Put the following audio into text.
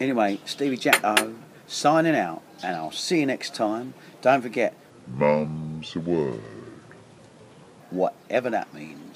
Anyway, Stevie Jacko uh, signing out, and I'll see you next time. Don't forget, Mum's a word. whatever that means.